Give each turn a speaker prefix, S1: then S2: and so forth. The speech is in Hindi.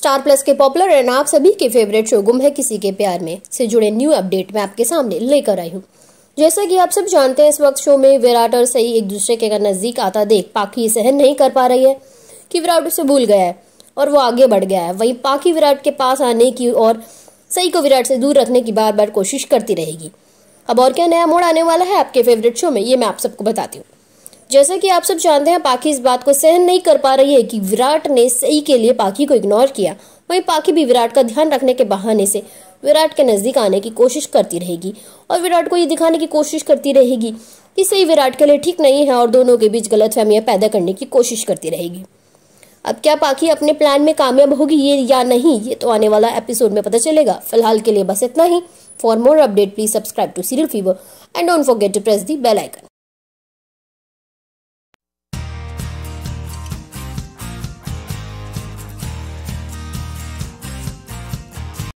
S1: स्टार प्लस के पॉपुलर एंड आप सभी के फेवरेट शो गुम है किसी के प्यार में। से जुड़े न्यू अपडेट मैं आपके सामने लेकर आई हूँ। जैसा कि आप सब जानते हैं, इस वक्त शो में विराट और सही एक दूसरे के नज़दीक आता देख पाखी सहन नहीं कर पा रही है कि विराट उसे भूल गया है और वो आगे बढ़ गया है। वहीं पाखी विराट के पास आने की और सही को विराट से दूर रखने की बार बार कोशिश करती रहेगी। अब और क्या नया मोड़ आने वाला है आपके फेवरेट शो में, ये मैं आप सबको बताती हूँ। जैसा कि आप सब जानते हैं पाखी इस बात को सहन नहीं कर पा रही है कि विराट ने सही के लिए पाखी को इग्नोर किया। वहीं पाखी भी विराट का ध्यान रखने के बहाने से विराट के नज़दीक आने की कोशिश करती रहेगी और विराट को ये दिखाने की कोशिश करती रहेगी कि सही विराट के लिए ठीक नहीं है और दोनों के बीच गलत फहमियाँ पैदा करने की कोशिश करती रहेगी। अब क्या पाखी अपने प्लान में कामयाब होगी ये या नहीं, ये तो आने वाला एपिसोड में पता चलेगा। फ़िलहाल के लिए बस इतना ही। For more update please subscribe to serial fever and don't forget to press the bell icon